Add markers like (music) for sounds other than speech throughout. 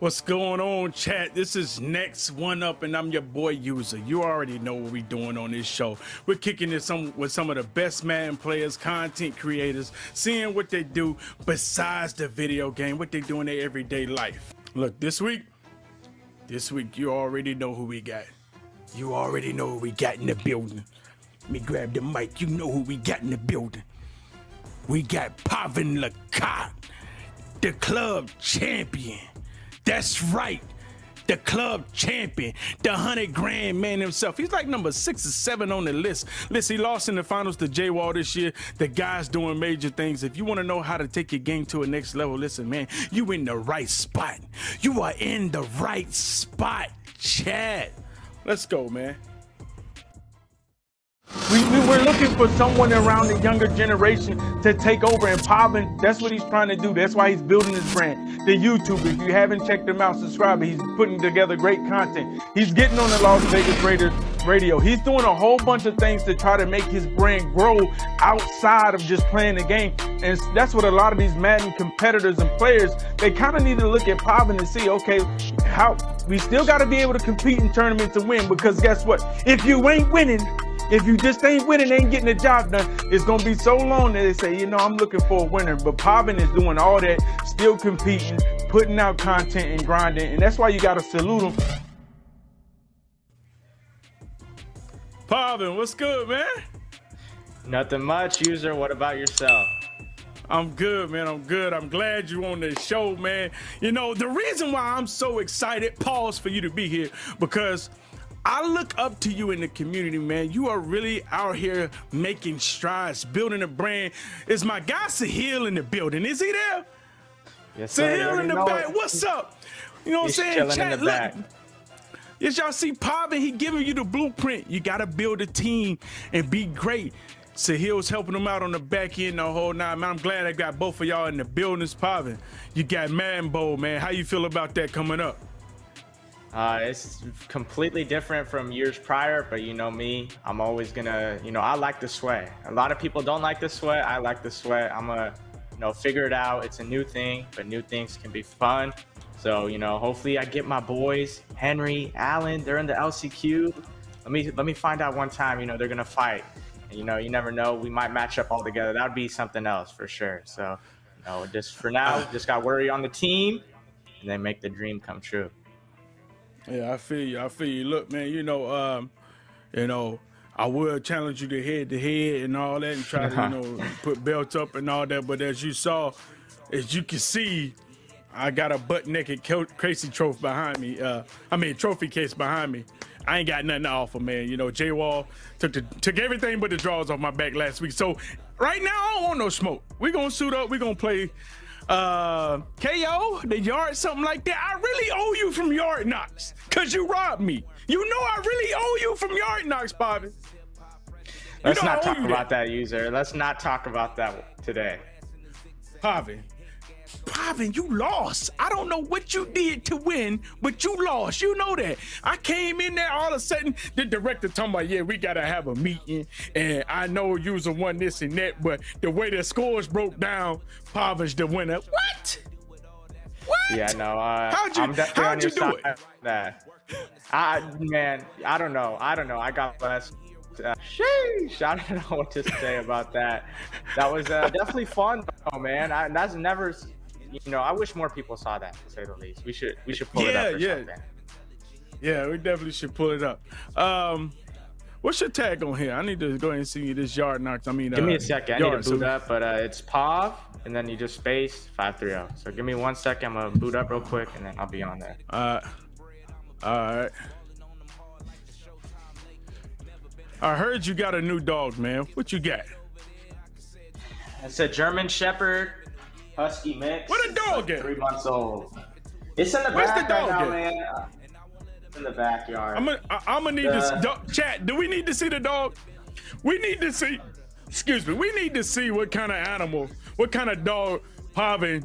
What's going on, chat? This is Next One Up, and I'm your boy User. You already know what we're doing on this show. We're kicking it some with some of the best man players, content creators, seeing what they do besides the video game, what they do in their everyday life. Look, this week, this week, you already know who we got. You already know who we got in the building. Let me grab the mic. You know who we got in the building. We got Pavan Lakhat, the club champion. That's right. The club champion, the hundred grand man himself. He's like number six or seven on the list. Listen, he lost in the finals to J Wall this year. The guy's doing major things. If you want to know how to take your game to a next level, listen, man, you in the right spot. You are in the right spot, Chad. Let's go, man. We, we were looking for someone around the younger generation to take over, and Pavan, that's what he's trying to do. That's why he's building his brand. The YouTube, if you haven't checked him out, subscribe. He's putting together great content. He's getting on the Las Vegas Raiders radio. He's doing a whole bunch of things to try to make his brand grow outside of just playing the game. And that's what a lot of these Madden competitors and players, they kind of need to look at Pavan and see, okay, how we still got to be able to compete in tournaments and win because guess what? If you ain't winning, if you just ain't winning, ain't getting the job done, it's gonna be so long that they say, you know, I'm looking for a winner. But Pavan is doing all that, still competing, putting out content and grinding, and that's why you gotta salute him. Pavan, what's good, man? Nothing much, user. What about yourself? I'm good, man. I'm good. I'm glad you're on the show, man. You know, the reason why I'm so excited, pause for you to be here, because I look up to you in the community, man. You are really out here making strides, building a brand. Is my guy Sahil in the building? Is he there? Yes, Sahil in the back. It. What's up? You know what I'm saying? Chat, back. Yes, y'all see Pavan, he giving you the blueprint. You gotta build a team and be great. Sahil's helping them out on the back end the whole nine. Man, I'm glad I got both of y'all in the buildings, Pavan. You got Mambo, man. How you feel about that coming up? Uh, it's completely different from years prior, but you know me, I'm always gonna, you know, I like the sweat. A lot of people don't like the sweat. I like the sweat. I'm gonna, you know, figure it out. It's a new thing, but new things can be fun. So, you know, hopefully I get my boys, Henry, Allen, they're in the LCQ. Let me let me find out one time, you know, they're gonna fight. And, you know, you never know. We might match up all together. That would be something else for sure. So, you know, just for now, just got worry on the team and then make the dream come true. Yeah, I feel you. I feel you. Look, man, you know, um, you know, I will challenge you to head to head and all that and try to, you (laughs) know, put belts up and all that. But as you saw, as you can see, I got a butt naked crazy trophy behind me. Uh, I mean, trophy case behind me. I ain't got nothing to offer, man. You know, J Wall took the, took everything but the draws off my back last week. So right now, I don't want no smoke. we gonna suit up. we gonna play uh, KO, the yard, something like that. I really owe you from yard knocks because you robbed me. You know I really owe you from yard knocks, Bobby. Let's not talk about that. that, user. Let's not talk about that today. Pavan, Pavan, you lost. I don't know what you did to win, but you lost. You know that. I came in there all of a sudden, the director talking about, yeah, we gotta have a meeting. And I know you was the one this and that, but the way the scores broke down, Pavan's the winner. What? What? Yeah, no. Uh, how'd you, how'd you do side. it? That. I man, I don't know. I don't know. I got blessed. Uh, sheesh, I don't (laughs) know what to say about that. That was uh, definitely fun, though, man. I, that's never you know, I wish more people saw that to say the least. We should we should pull yeah, it up. yeah, something. yeah. We definitely should pull it up. Um, what's your tag on here? I need to go ahead and see you. this yard knocks. I mean, give uh, me a second. I yard, need to boot so... up, but uh, it's Pav, and then you just space five three zero. So give me one second. I'm gonna boot up real quick, and then I'll be on there. Uh, all right. I heard you got a new dog, man. What you got? It's a German Shepherd Husky mix. What a dog like Three months old. It's in the Where's back the dog right now, man. It's in the backyard. I'm gonna, I'm gonna need the... this dog. Chat. Do we need to see the dog? We need to see. Excuse me. We need to see what kind of animal, what kind of dog Pavan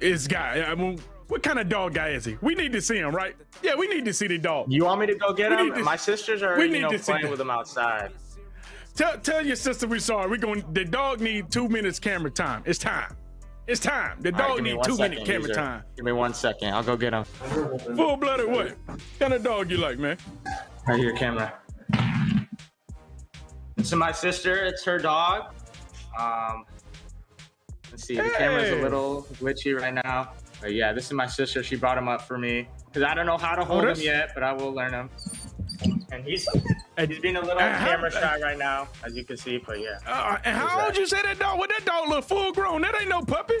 is guy. I mean, what kind of dog guy is he? We need to see him, right? Yeah, we need to see the dog. You want me to go get we him? To, My sisters are, we need you know, playing with him outside. Tell tell your sister we saw. We going. The dog need two minutes camera time. It's time. It's time. The dog right, need two second, minute camera user. time. Give me one second. I'll go get him. Full blooded what? what kind of dog you like, man? Right here, camera. This is my sister. It's her dog. Um, let's see. Hey. The camera's a little glitchy right now. But yeah, this is my sister. She brought him up for me because I don't know how to hold oh, him yet, but I will learn him. And he's he's being a little camera shy right now, as you can see. But yeah. Uh, and how old you say that dog? What that dog look full grown? That ain't no puppy.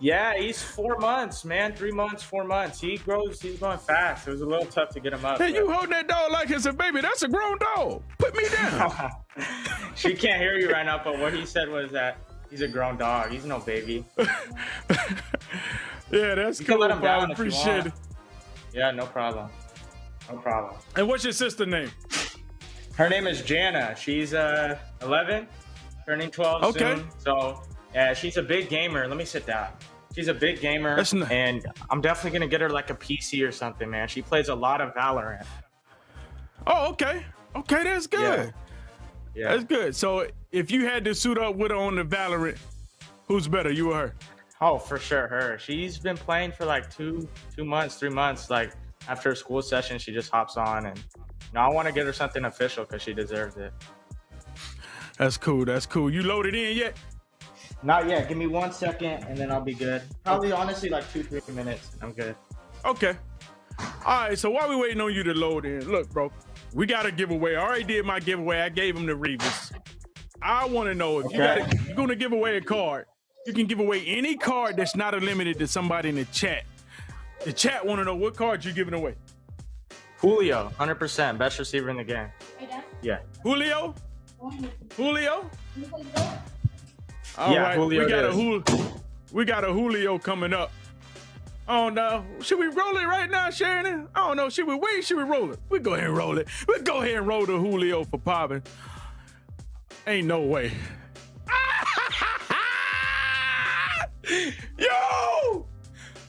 Yeah, he's four months, man. Three months, four months. He grows. He's going fast. It was a little tough to get him up. Hey, you holding that dog like it's a baby. That's a grown dog. Put me down. (laughs) she can't hear you right now, but what he said was that he's a grown dog. He's no baby. (laughs) (laughs) yeah, that's you cool. Let him down appreciate it. Yeah, no problem. No problem. And what's your sister name? Her name is Jana. She's uh 11, turning 12 okay. soon. So yeah, she's a big gamer. Let me sit down. She's a big gamer, not- and I'm definitely gonna get her like a PC or something, man. She plays a lot of Valorant. Oh, okay, okay, that's good. Yeah. yeah. That's good. So if you had to suit up with her on the Valorant, who's better, you or her? Oh, for sure, her. She's been playing for like two, two months, three months. Like after a school session, she just hops on, and you know, I want to get her something official because she deserves it. That's cool. That's cool. You loaded in yet? Not yet. Give me one second, and then I'll be good. Probably, honestly, like two, three minutes. I'm good. Okay. All right. So while we waiting on you to load in, look, bro, we got a giveaway. I already did my giveaway. I gave him the Revis. I want to know if okay. you got you're going to give away a card. You can give away any card that's not a limited to somebody in the chat. The chat want to know what cards you're giving away. Julio, 100%, best receiver in the game. Yeah. Julio? Julio? All yeah, right, Julio we got a Julio. We got a Julio coming up. Oh no, should we roll it right now, Sharon? I don't know. Should we wait? Should we roll it? We go ahead and roll it. We go ahead and roll the Julio for popping. Ain't no way. (laughs) Yo,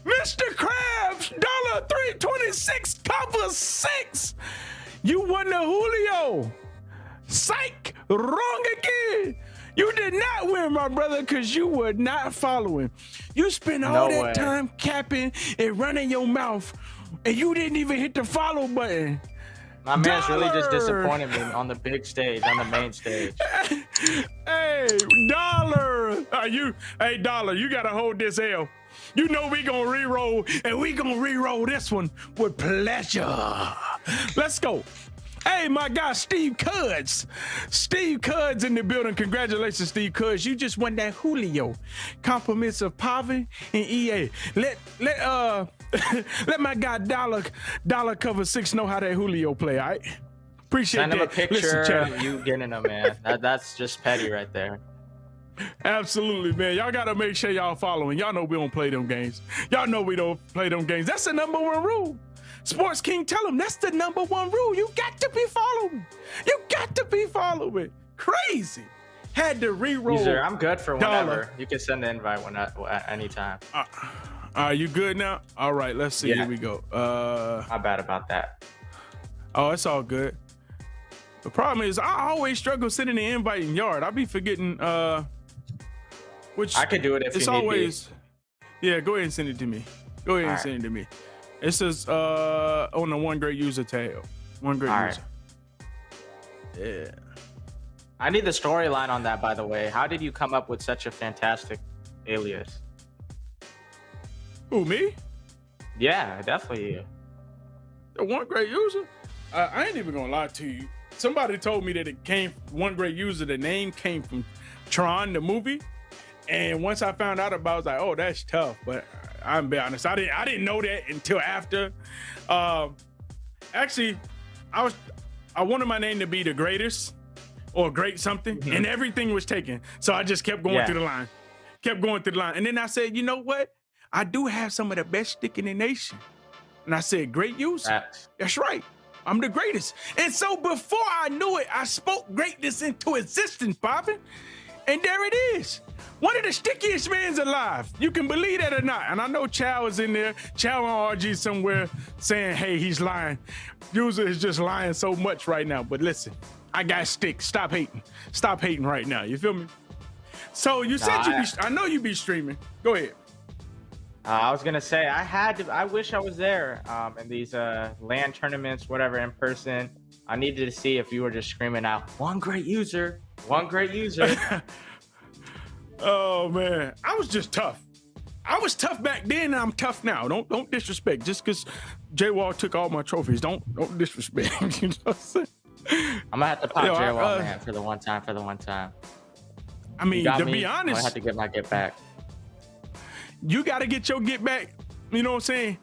Mr. Krabs, dollar three twenty six, cover six. You won the Julio. Psych, wrong again. You did not win, my brother, because you were not following. You spent all no that way. time capping and running your mouth, and you didn't even hit the follow button. My man's Dollar. really just disappointed me on the big stage, on the main stage. (laughs) hey, Dollar, are you? Hey, Dollar, you gotta hold this L. You know we gonna re-roll, and we gonna re-roll this one with pleasure. Let's go. Hey, my guy, Steve Cuds. Steve Cuds in the building. Congratulations, Steve Cuds. You just won that Julio. Compliments of Pavi and EA. Let let uh (laughs) let my guy Dollar Dollar cover six know how that Julio play, all right? Appreciate Send that. him a picture Listen, of you getting him, man. That, that's just petty right there. Absolutely, man. Y'all gotta make sure y'all following. Y'all know we don't play them games. Y'all know we don't play them games. That's the number one rule. Sports King, tell him that's the number one rule. You got to be following. You got to be following. Crazy. Had to re-roll. User, I'm good for whenever. You can send the invite when at, at any time. Uh, are you good now? All right, let's see. Yeah. Here we go. Uh, How bad about that? Oh, it's all good. The problem is I always struggle sending the invite in yard. I be forgetting uh which I could do it if it's always Yeah, go ahead and send it to me. Go ahead all and right. send it to me. It says uh on the one great user tail. One great All user. Right. Yeah. I need the storyline on that, by the way. How did you come up with such a fantastic alias? Who me? Yeah, definitely you. The one great user. Uh, I ain't even gonna lie to you. Somebody told me that it came one great user. The name came from Tron, the movie. And once I found out about, it, I was like, oh, that's tough. But I'm be honest. I didn't I didn't know that until after. Uh, actually, I was I wanted my name to be the greatest or great something, mm-hmm. and everything was taken. So I just kept going yeah. through the line, kept going through the line, and then I said, you know what? I do have some of the best stick in the nation, and I said, great use. That's, That's right. I'm the greatest. And so before I knew it, I spoke greatness into existence, Bobbin. And there it is. One of the stickiest men's alive. You can believe that or not. And I know Chow is in there. Chow and RG somewhere saying, hey, he's lying. User is just lying so much right now. But listen, I got stick. Stop hating. Stop hating right now. You feel me? So you said you be. I know you be streaming. Go ahead. Uh, I was gonna say I had to. I wish I was there um, in these uh, LAN tournaments, whatever, in person. I needed to see if you were just screaming out one great user, one great user. (laughs) oh man, I was just tough. I was tough back then, and I'm tough now. Don't don't disrespect. Just because J Wall took all my trophies, don't don't disrespect. (laughs) you know what I'm saying? I'm gonna have to pop J Wall uh, man for the one time. For the one time. I mean, to me, be honest, I have to get my get back. You got to get your get back. You know what I'm saying?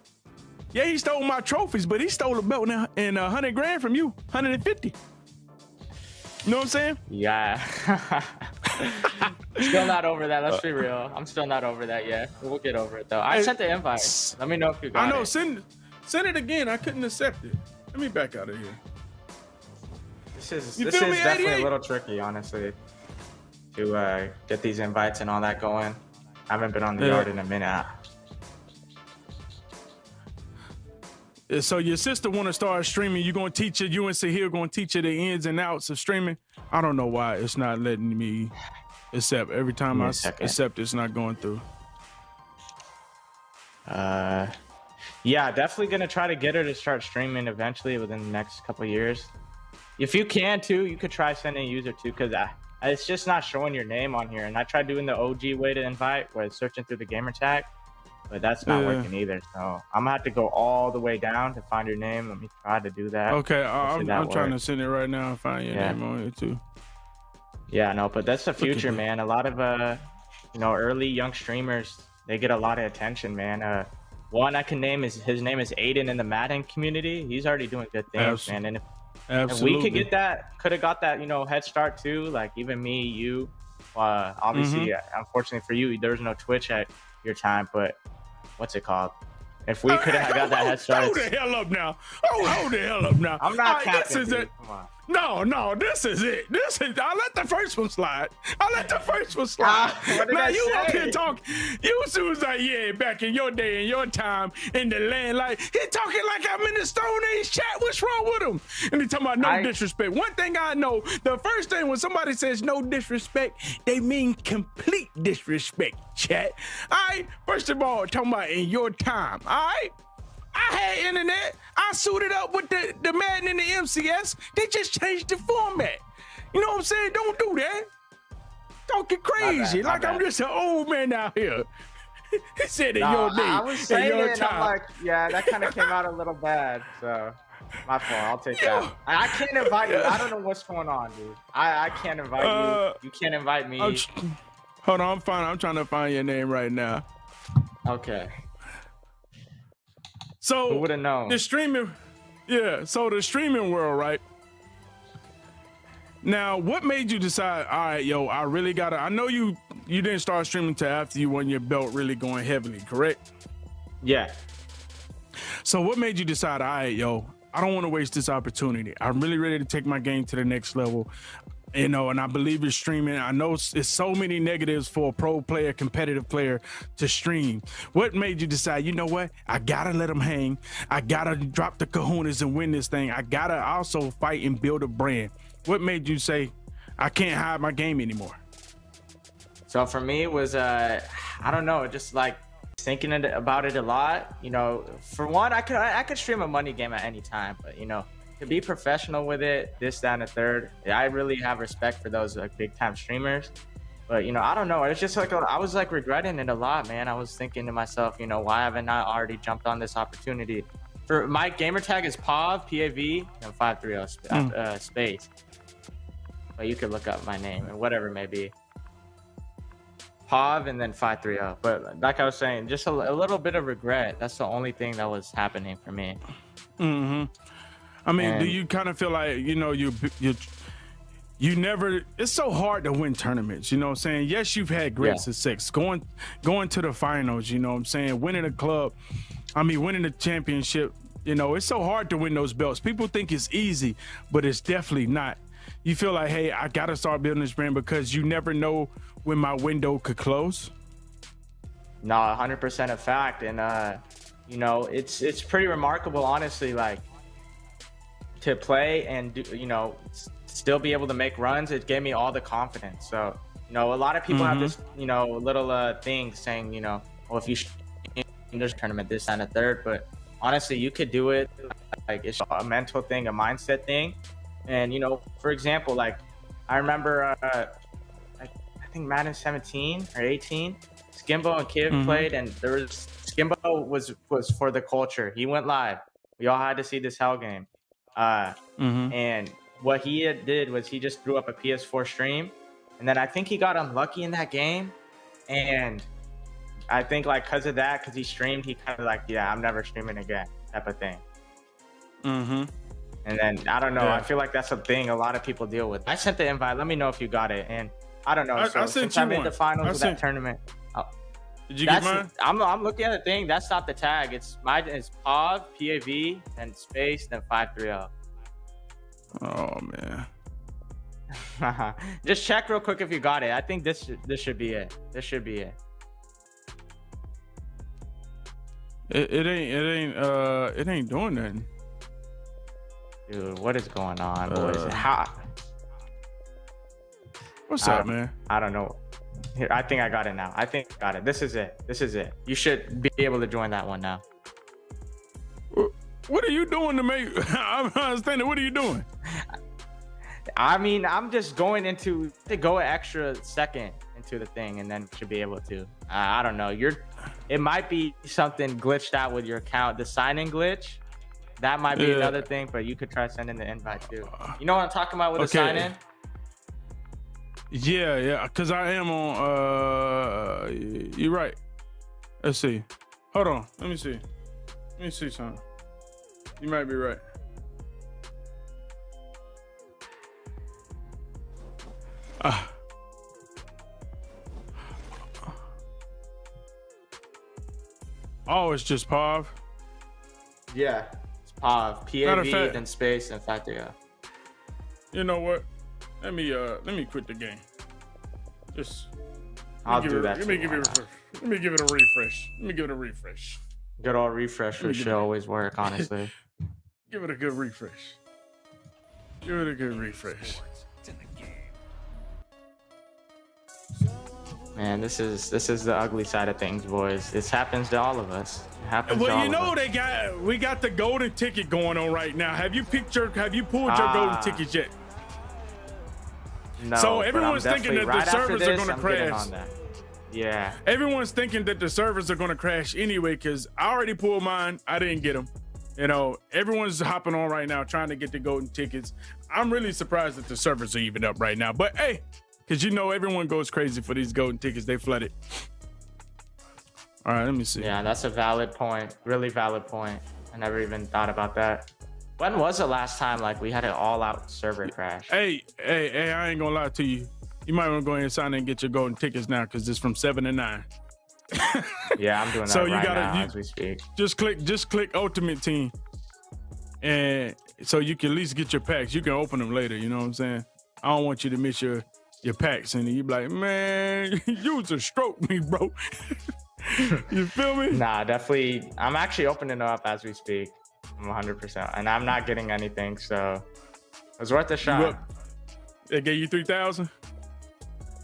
Yeah, he stole my trophies, but he stole a belt and a hundred grand from you, 150. You know what I'm saying? Yeah. (laughs) still not over that. Let's be real. I'm still not over that yet. We'll get over it though. I sent the invite. Let me know if you got it. I know. It. Send send it again. I couldn't accept it. Let me back out of here. This is you this is me, definitely 88? a little tricky, honestly, to uh, get these invites and all that going. I haven't been on the yeah. yard in a minute. So your sister want to start streaming. You gonna teach her UNC here? Gonna teach her the ins and outs of streaming? I don't know why it's not letting me accept. Every time I accept, it's not going through. Uh, yeah, definitely gonna try to get her to start streaming eventually within the next couple years. If you can too, you could try sending a user too, because it's just not showing your name on here. And I tried doing the OG way to invite, where it's searching through the gamer tag but that's not yeah. working either. So I'm gonna have to go all the way down to find your name. Let me try to do that. Okay, I'm, I'm trying to send it right now and find your yeah. name on it too. Yeah, no, but that's the future, man. A lot of uh, you know, early young streamers they get a lot of attention, man. Uh, one I can name is his name is Aiden in the Madden community. He's already doing good things, Absolutely. man. And if, Absolutely. if we could get that, could have got that, you know, head start too. Like even me, you. Uh, obviously, mm-hmm. unfortunately for you, there's no Twitch at your time, but what's it called? If we could have got that (laughs) head start. Hold the hell up now. Oh, hold the hell up now. I'm not right, This is it. No, no, this is it. This is. I let the first one slide. I let the first one slide. Uh, now you say? up here talking. You was like, yeah, back in your day, in your time, in the land, like he talking like I'm in the Stone Age chat. What's wrong with him? And he talking about no I, disrespect. One thing I know, the first thing when somebody says no disrespect, they mean complete disrespect. Chat. All right. First of all, talking about in your time. All right. I had internet. I suited up with the, the Madden and the MCS. They just changed the format. You know what I'm saying? Don't do that. Don't get crazy. Bad, like I'm just an old man out here. (laughs) he said in no, your day. I was saying it, I'm like, yeah, that kind of came out a little bad. So my fault. I'll take that. I, I, can't invite you. I don't know what's going on, dude. I, I can't invite uh, you. You can't invite me. hold on, I'm fine. I'm trying to find your name right now. Okay. So would have known the streaming, yeah. So the streaming world, right? Now, what made you decide? All right, yo, I really gotta. I know you you didn't start streaming till after you won your belt, really going heavily, correct? Yeah. So, what made you decide? All right, yo, I don't want to waste this opportunity. I'm really ready to take my game to the next level you know, and I believe in streaming. I know it's so many negatives for a pro player, competitive player to stream. What made you decide, you know what? I gotta let them hang. I gotta drop the kahunas and win this thing. I gotta also fight and build a brand. What made you say, I can't hide my game anymore? So for me, it was, uh, I don't know, just like thinking about it a lot. You know, for one, I could I could stream a money game at any time, but you know, to be professional with it, this, that, and the third. I really have respect for those like big time streamers. But you know, I don't know. It's just like I was like regretting it a lot, man. I was thinking to myself, you know, why haven't I already jumped on this opportunity? For my gamer tag is PAV, P-A-V, and five three zero mm. uh, space. But you could look up my name and whatever it may be. PAV and then 530. But like I was saying, just a, a, little bit of regret. That's the only thing that was happening for me. Mm-hmm. I mean, and, do you kind of feel like you know you you you never? It's so hard to win tournaments. You know what I'm saying? Yes, you've had great yeah. success going going to the finals. You know what I'm saying? Winning a club. I mean, winning the championship. You know, it's so hard to win those belts. People think it's easy, but it's definitely not. You feel like, hey, I gotta start building this brand because you never know when my window could close. No, 100% a fact, and uh, you know, it's it's pretty remarkable, honestly. Like to play and do, you know still be able to make runs it gave me all the confidence so You know, a lot of people mm-hmm. have this, you know, little uh, thing saying, you know, well, if you there's tournament this and a third, but honestly, you could do it. Like it's a mental thing, a mindset thing, and you know, for example, like I remember, uh, I, I think Madden 17 or 18, Skimbo and Kid mm-hmm. played, and there was Skimbo was was for the culture. He went live. We all had to see this hell game. Uh, mm-hmm. And what he did was he just threw up a PS4 stream, and then I think he got unlucky in that game, and I think like because of that, because he streamed, he kind of like, yeah, I'm never streaming again, type of thing. Mm-hmm. And then I don't know. Yeah. I feel like that's a thing a lot of people deal with. I sent the invite. Let me know if you got it. And I don't know. I, so I since I made one. the finals of that tournament. Did you get mine? I'm, I'm looking at the thing. That's not the tag. It's my it's POV, PAV, then space, then five three zero. Oh man. (laughs) Just check real quick if you got it. I think this this should be it. This should be it. It, it ain't it ain't uh it ain't doing nothing. Dude, what is going on, boys? Uh, How? What's up, man? I don't know. Here, I think I got it now. I think I got it. This is it. This is it. You should be able to join that one now. What are you doing to make? (laughs) I'm not understanding. What are you doing? I mean, I'm just going into to go an extra second into the thing, and then should be able to. Uh, I don't know. You're. It might be something glitched out with your account. The sign-in glitch. That might be yeah. another thing, but you could try sending the invite too. You know what I'm talking about with okay. the sign-in? Yeah, yeah. Cause I am on. Uh, you're right. Let's see. Hold on. Let me see. Let me see something. You might be right. Ah. Oh, it's just Pav. Yeah. It's. PAV, then space, and factor, yeah. You know what? Let me uh let me quit the game. Just I'll do it, that. Let me give it a, refresh. let me give it a refresh. Let me give it a refresh. Good old refresher should always work, (laughs) honestly. give it a good refresh. Give it a good refresh. Man, this is this is the ugly side of things, boys. This happens to all of us. It happens well, you know they got we got the golden ticket going on right now. Have you picked your have you pulled your uh, golden tickets yet? No. So everyone's thinking that right the servers this, are going to crash. Yeah. Everyone's thinking that the servers are going to crash anyway because I already pulled mine. I didn't get them. You know, everyone's hopping on right now trying to get the golden tickets. I'm really surprised that the servers are even up right now. But hey, because you know everyone goes crazy for these golden tickets. They flood it. All right, let me see. Yeah, that's a valid point. Really valid point. I never even thought about that. When was the last time like we had an all-out server crash? Hey, hey, hey! I ain't gonna lie to you. You might want to go ahead and sign in and get your golden tickets now because it's from seven to nine. (laughs) yeah, I'm doing that so right you gotta, now you, as we speak. Just click, just click Ultimate Team, and so you can at least get your packs. You can open them later. You know what I'm saying? I don't want you to miss your your packs, and you be like, man, (laughs) you was a stroke me, bro. (laughs) you feel me? Nah, definitely. I'm actually opening up as we speak. 100%, and I'm not getting anything, so it was worth a shot. They gave you three thousand.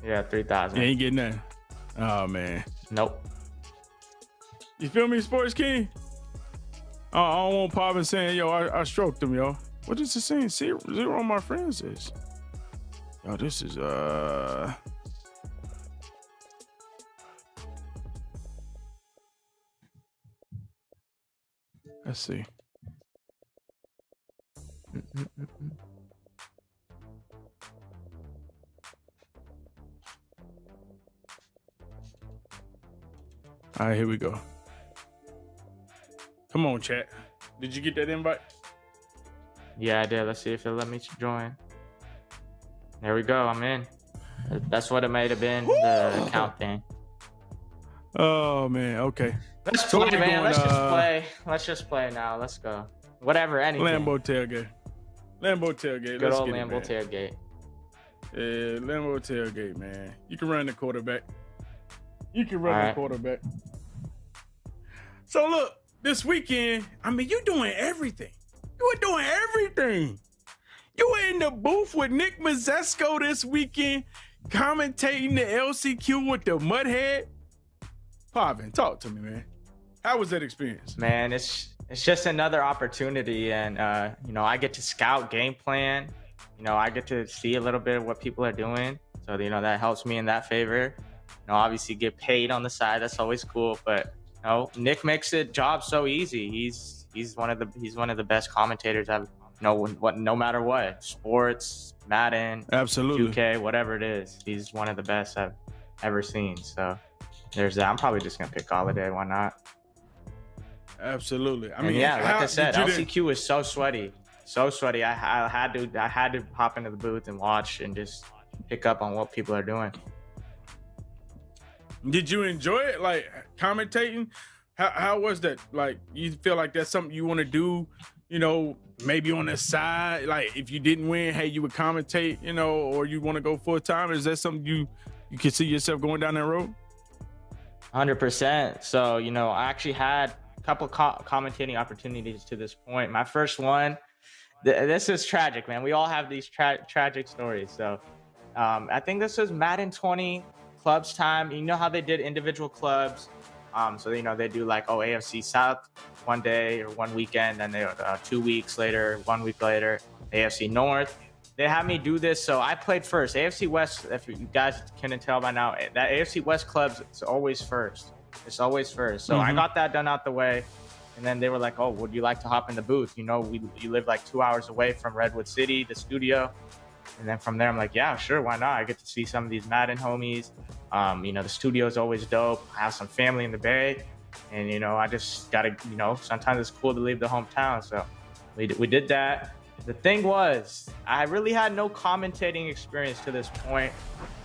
Yeah, three thousand. You ain't getting that. Oh man. Nope. You feel me, Sports King? Oh, I don't want Pop and saying, yo, I, I stroked him, yo. What is it saying? Zero, zero on my friends is. Yo, this is uh Let's see. All right, here we go. Come on, chat. Did you get that invite? Yeah, I did. Let's see if it let me join. There we go. I'm in. That's what it might have been, the account thing. Oh man, okay. Let's so play, man. Going, Let's uh, just play. Let's just play now. Let's go. Whatever, anything. Lambeau tailgate. Lambeau tailgate. Good Let's old Lambeau it, tailgate. Yeah, Lambeau tailgate, man. You can run the quarterback. You can run All the right. quarterback. So look, this weekend, I mean, you doing everything. You were doing everything. You were in the booth with Nick Mazesco this weekend. commentating the LCQ with the Mudhead. Pavan, talk to me, man. How was that experience? Man, it's it's just another opportunity, and uh, you know, I get to scout game plan. You know, I get to see a little bit of what people are doing, so you know that helps me in that favor. You know, obviously get paid on the side. That's always cool, but you know, Nick makes it job so easy. He's he's one of the he's one of the best commentators I've you know what no matter what sports Madden absolutely 2K whatever it is he's one of the best I've ever seen so there's that I'm probably just gonna pick holiday why not absolutely I mean and yeah like I said LCQ was so sweaty so sweaty I, I had to I had to hop into the booth and watch and just pick up on what people are doing did you enjoy it like commentating how, how was that like you feel like that's something you want to do you know, maybe on the side, like if you didn't win, hey, you would commentate, you know, or you want to go full time? Is that something you you can see yourself going down that road? Hundred percent. So you know, I actually had couple co- commentating opportunities to this point. My first one, th- this is tragic, man. We all have these tra- tragic stories. So um, I think this was Madden 20 clubs time. You know how they did individual clubs. Um, so you know they do like oh AFC South one day or one weekend, and they uh, two weeks later, one week later, AFC North. They had me do this, so I played first. AFC West, if you guys can tell by now, that AFC West clubs it's always first. It's always first. So mm-hmm. I got that done out the way, and then they were like, "Oh, would you like to hop in the booth? You know, we you live like two hours away from Redwood City, the studio." And then from there, I'm like, "Yeah, sure, why not? I get to see some of these Madden homies. Um, you know, the studio is always dope. I have some family in the Bay." and you know I just gotta you know sometimes it's cool to leave the hometown. So we we did that. The thing was, I really had no commentating experience to this point,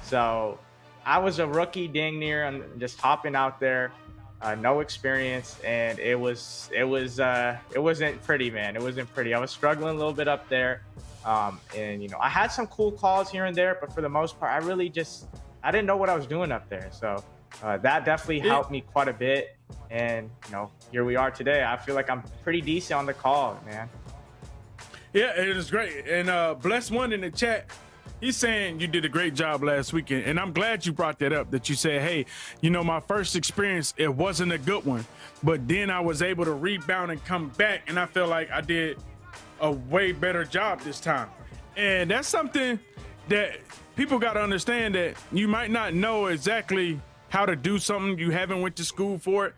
so I was a rookie, dang near, and just hopping out there, uh, no experience, and it was it was uh, it wasn't pretty, man. It wasn't pretty. I was struggling a little bit up there, um, and you know I had some cool calls here and there, but for the most part, I really just I didn't know what I was doing up there. So uh, that definitely helped me quite a bit. And you know, here we are today. I feel like I'm pretty decent on the call, man. Yeah, it was great. And uh, bless one in the chat. He's saying you did a great job last weekend, and I'm glad you brought that up. That you said, "Hey, you know, my first experience it wasn't a good one, but then I was able to rebound and come back, and I feel like I did a way better job this time." And that's something that people got to understand that you might not know exactly how to do something you haven't went to school for it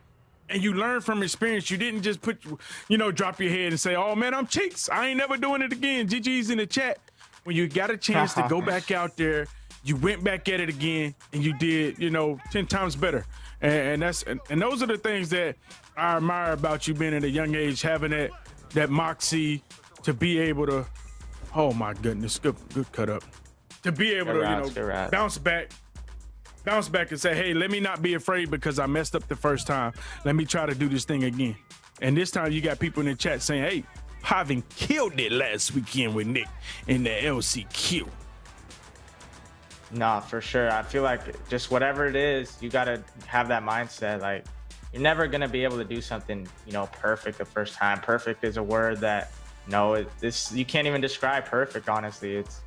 and you learn from experience. You didn't just put, you know, drop your head and say, "Oh man, I'm cheeks. I ain't never doing it again." GG's in the chat. When you got a chance to go (laughs) back out there, you went back at it again, and you did, you know, ten times better. And, and that's and, and, those are the things that I admire about you being at a young age, having that that moxie to be able to. Oh my goodness, good good cut up. To be able good to, you know, bounce back bounce back and say, hey, let me not be afraid because I messed up the first time. Let me try to do this thing again. And this time you got people in the chat saying, hey, Pavan killed it last weekend with Nick in the LCQ. Nah, for sure. I feel like just whatever it is, you got to have that mindset. Like, you're never going to be able to do something, you know, perfect the first time. Perfect is a word that, no, it, this you can't even describe perfect, honestly. It's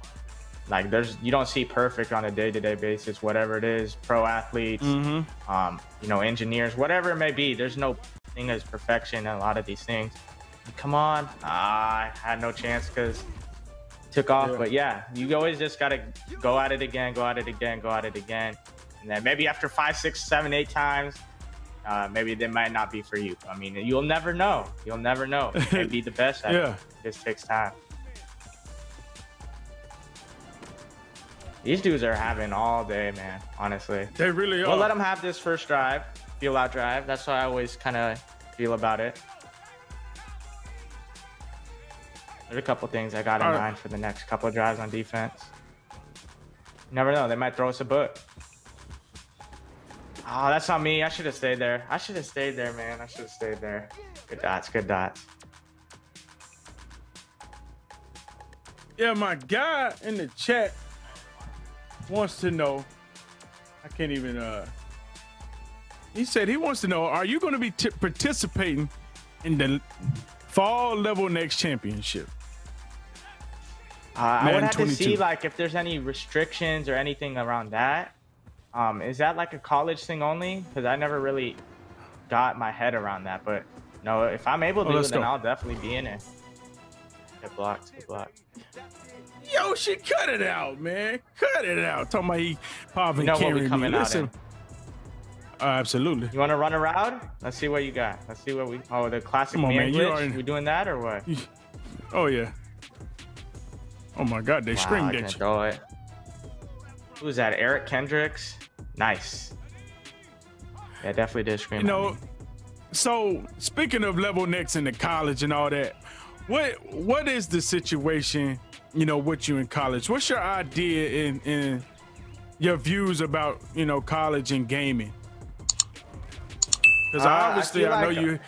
like there's you don't see perfect on a day-to-day basis whatever it is pro athletes mm-hmm. um, you know engineers whatever it may be there's no thing as perfection in a lot of these things come on ah, i had no chance because took off yeah. but yeah you always just gotta go at it again go at it again go at it again and then maybe after five six seven eight times uh, maybe they might not be for you i mean you'll never know you'll never know (laughs) you may be the best at yeah. it. it just takes time These dudes are having all day, man. Honestly, they really are. We'll let them have this first drive, feel out drive. That's how I always kind of feel about it. There's a couple things I got in all mind right. for the next couple of drives on defense. You never know, they might throw us a book. Oh, that's not me. I should have stayed there. I should have stayed there, man. I should have stayed there. Good dots, good dots. Yeah, my guy in the chat wants to know. I can't even. uh He said he wants to know: Are you going to be participating in the fall level next championship? Uh, I would have 22. to see like if there's any restrictions or anything around that. Um, is that like a college thing only? Because I never really got my head around that. But no, if I'm able to, oh, then I'll definitely be in it. Get blocked. Get blocked. Yo, she cut it out, man. Cut it out. Talking about he popping you know carrying me. Listen. Uh, absolutely. You want to run around? Let's see what you got. Let's see what we. Oh, the classic Come on, man. You are... We doing that or what? (laughs) Oh yeah. Oh my God, they wow, screamed at you. Throw it. Who's that? Eric Kendricks. Nice. Yeah, definitely did scream. You know, so speaking of level next into college and all that, what what is the situation? You know, with you in college? What's your idea in in your views about you know college and gaming? Because uh, obviously I, I know like, you.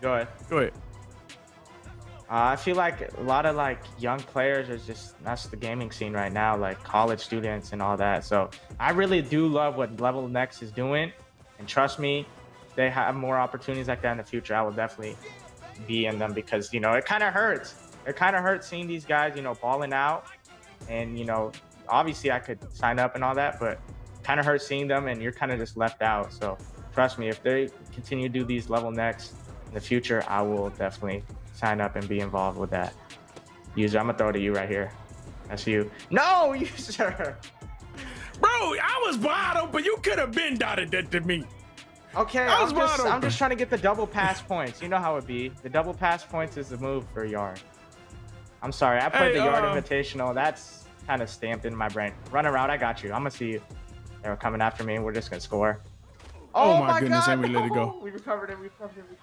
Go ahead. Go ahead. Uh, I feel like a lot of like young players are just that's the gaming scene right now, like college students and all that. So I really do love what Level Next is doing, and trust me, they have more opportunities like that in the future. I will definitely be in them because you know it kind of hurts. It kind of hurts seeing these guys, you know, balling out, and you know, obviously I could sign up and all that, but kind of hurts seeing them, and you're kind of just left out. So trust me, if they continue to do these Level Next in the future, I will definitely sign up and be involved with that. User, I'm gonna throw it to you right here. That's you. No, (laughs) user. Bro, I was wide open. You could have been dotted that to me. Okay, I am just, I'm just trying to get the double pass points. You know how it be. The double pass points is the move for yard. I'm sorry, I played hey, the yard uh, invitational. That's kind of stamped in my brain. Run around, I got you. I'm gonna see you. They're coming after me. We're just gonna score. Oh, oh my, my, goodness, God, and we no. let it go. (laughs) We recovered it. We recovered it. We recovered it.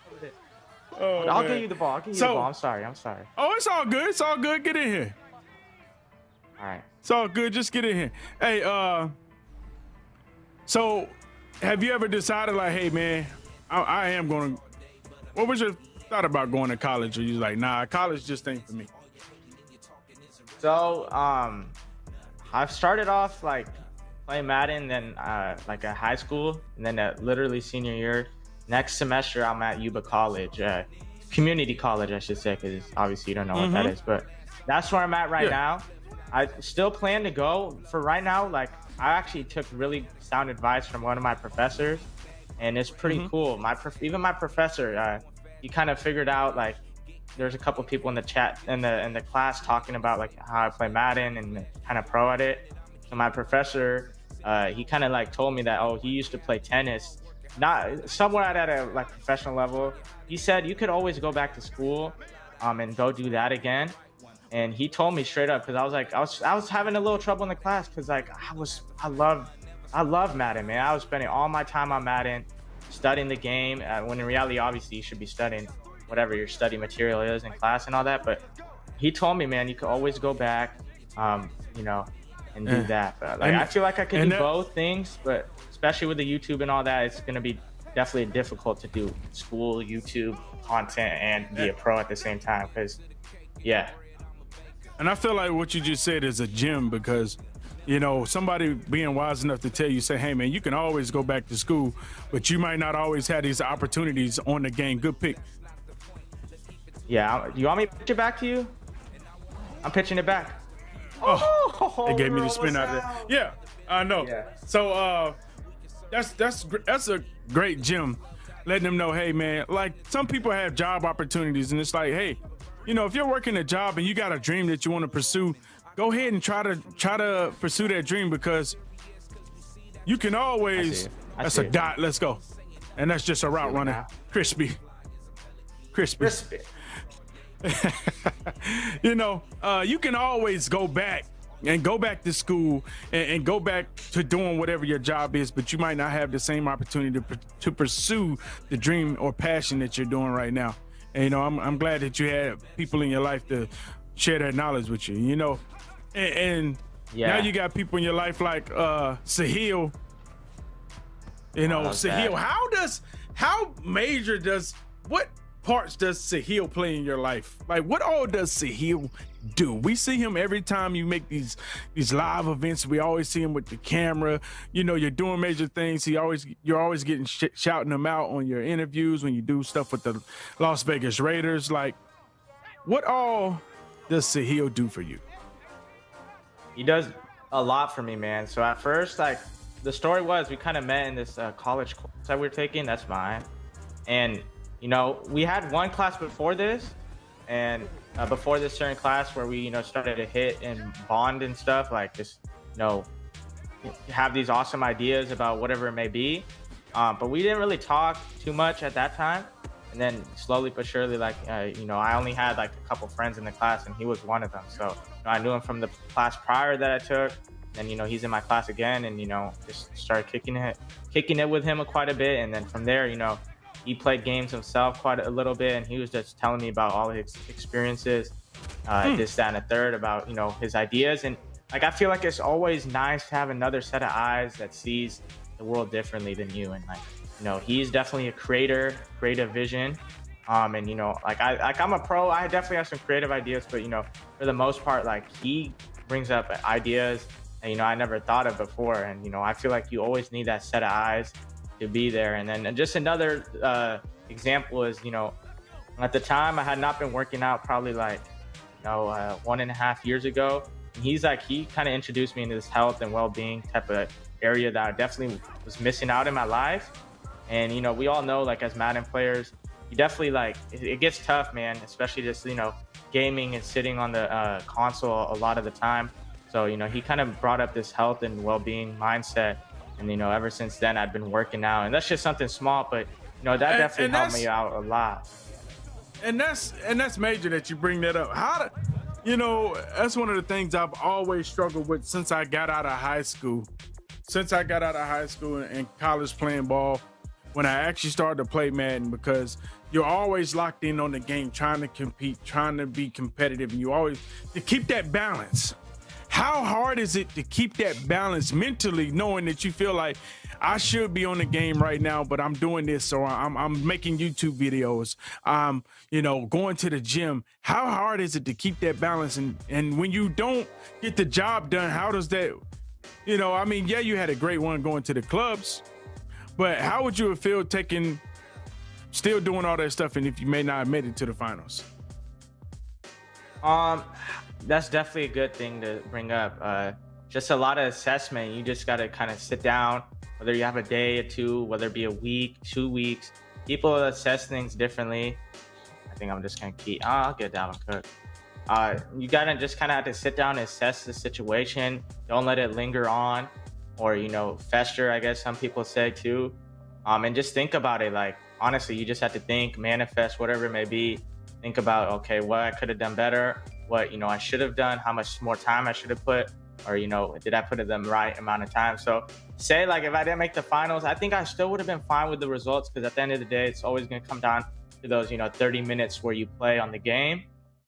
Oh, I'll man. give you the ball. I'll give you so, the ball. I'm sorry. I'm sorry. Oh, it's all good. It's all good. Get in here. All right. It's all good. Just get in here. Hey, uh, so have you ever decided like, hey, man, I, I am going to, what was your thought about going to college? Or you like, nah, college just ain't for me? So, um, I've started off like playing Madden, then uh, like at high school, and then at literally senior year, next semester I'm at Yuba College, uh, community college, I should say, because obviously you don't know mm-hmm. what that mm-hmm. But that's where I'm at right yeah. now. I still plan to go for right now. Like I actually took really sound advice from one of my professors, and it's pretty mm-hmm. cool. My prof- even my professor, uh, he kind of figured out like there's a couple people in the chat in the in the class talking about like how I play Madden and kind of pro at it. So my professor, uh, he kind of like told me that oh he used to play tennis not somewhat at a like professional level. He said you could always go back to school, um, and go do that again. And he told me straight up because I was like, I was I was having a little trouble in the class because like I was I love I love Madden, man. I was spending all my time on Madden, studying the game. Uh, when in reality, obviously, you should be studying whatever your study material is in class and all that. But he told me, man, you could always go back, um, you know, and do eh. that. But, like, and, I feel like I can do that, both things, but especially with the YouTube and all that, it's going to be definitely difficult to do school YouTube content and be a eh. pro at the same time. Because, yeah. And I feel like what you just said is a gem because, you know, somebody being wise enough to tell you, say, hey, man, you can always go back to school, but you might not always have these opportunities on the game. Good pick. Yeah. You want me to pitch it back to you? I'm pitching it back. Oh, oh they gave me the spin out of there. Yeah, I know. Yeah. So, uh, that's that's that's a great gym. Letting them know, hey man, like some people have job opportunities, and it's like, hey, you know, if you're working a job and you got a dream that you want to pursue, go ahead and try to try to pursue that dream because you can always. That's a dot. Let's go, and that's just a route runner. Crispy, crispy. Crispy. (laughs) you know, uh, you can always go back and go back to school and, and, go back to doing whatever your job is, but you might not have the same opportunity to, to pursue the dream or passion that you're doing right now. And, you know, I'm, I'm glad that you had people in your life to share that knowledge with you, you know, and, and yeah. now you got people in your life like uh, Sahil. You know, Sahil, how does, how major does, what parts does Sahil play in your life? Like, what all does Sahil do? We see him every time you make these these live events. We always see him with the camera. You know, you're doing major things. He always you're always getting sh- shouting him out on your interviews when you do stuff with the Las Vegas Raiders. Like, what all does Sahil do for you? he does a lot for me, man. So at first, like the story was, we kind of met in this uh, college course that we are taking. That's mine, and you know, we had one class before this, and uh, before this certain class where we, you know, started to hit and bond and stuff, like just, you know, have these awesome ideas about whatever it may be. Um, but we didn't really talk too much at that time. And then slowly but surely, like, uh, you know, I only had like a couple friends in the class and he was one of them. So you know, I knew him from the class prior that I took. And, you know, he's in my class again and, you know, just started kicking it, kicking it with him quite a bit. And then from there, you know, he played games himself quite a little bit, and he was just telling me about all his experiences, uh, hmm. this, that, and a third about you know his ideas. And like I feel like it's always nice to have another set of eyes that sees the world differently than you. And like you know, he's definitely a creator, creative vision. Um, and you know, like I like I'm a pro. I definitely have some creative ideas, but you know, for the most part, like he brings up ideas and you know I never thought of before. And you know, I feel like you always need that set of eyes to be there. And then just another uh, example is, you know, at the time I had not been working out probably like, you know, uh, one and a half years ago. And he's like, he kind of introduced me into this health and well-being type of area that I definitely was missing out in my life. And, you know, we all know like as Madden players, you definitely like, it, it gets tough, man, especially just, you know, gaming and sitting on the uh, console a lot of the time. So, you know, he kind of brought up this health and well-being mindset and you know, ever since then, I've been working out, and that's just something small, but you know, that and, definitely and helped me out a lot. And that's and that's major that you bring that up. How to, you know, that's one of the things I've always struggled with since I got out of high school. Since I got out of high school and college playing ball, when I actually started to play Madden, because you're always locked in on the game, trying to compete, trying to be competitive, and you always to keep that balance how hard is it to keep that balance mentally, knowing that you feel like I should be on the game right now, but I'm doing this, or I'm, I'm making YouTube videos, um, you know, going to the gym. How hard is it to keep that balance? And and when you don't get the job done, how does that, you know, I mean, yeah, you had a great one going to the clubs, but how would you feel taking, still doing all that stuff, and if you may not have made it to the finals? Um, that's definitely a good thing to bring up. Uh, just a lot of assessment. You just got to kind of sit down, whether you have a day or two, whether it be a week, two weeks. People assess things differently. I think I'm just gonna keep. Oh, I'll get Dalvin Cook. Uh, you gotta just kind of have to sit down and assess the situation. Don't let it linger on, or you know, fester. I guess some people say too. Um, and just think about it. Like honestly, you just have to think, manifest, whatever it may be. Think about okay, what I could have done better what you know I should have done, how much more time I should have put, or you know did I put in the right amount of time? So say like if I didn't make the finals, I think I still would have been fine with the results because at the end of the day, it's always going to come down to those you know 30 minutes where you play on the game,